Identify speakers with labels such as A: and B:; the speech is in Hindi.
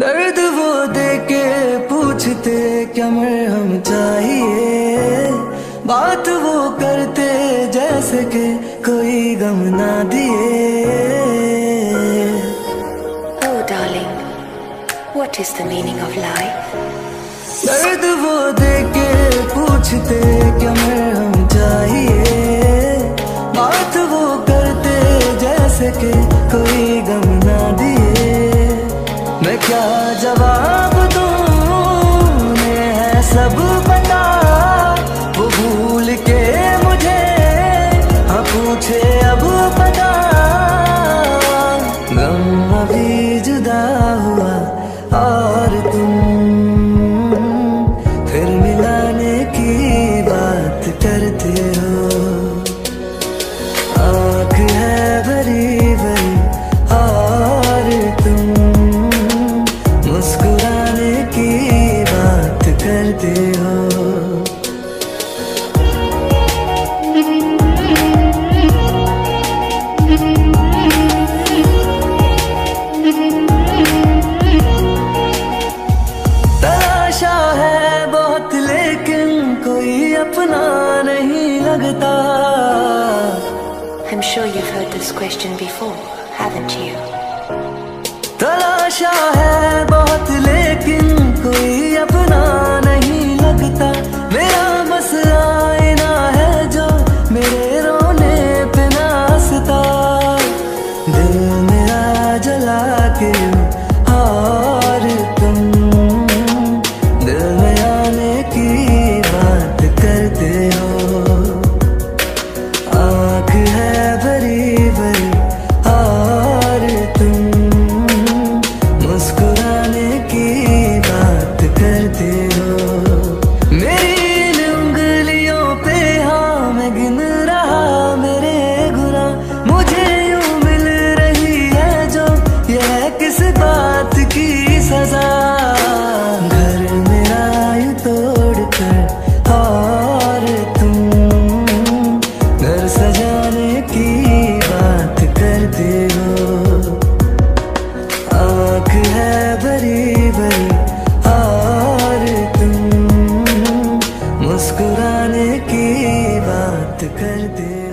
A: दर्द वो दे के पूछते क्या मैं हम चाहिए? बात वो करते जैसे के कोई गम ना दिए।
B: Oh darling, what is the meaning of life?
A: दर्द वो दे के पूछते क्या मैं हम चाहिए? बात वो करते जैसे के कोई गम ना दिए क्या जवाब दूँ? है सब
B: sure you've heard this question before, haven't you?
A: तलाशा है मुस्कुराने की बात कर दे।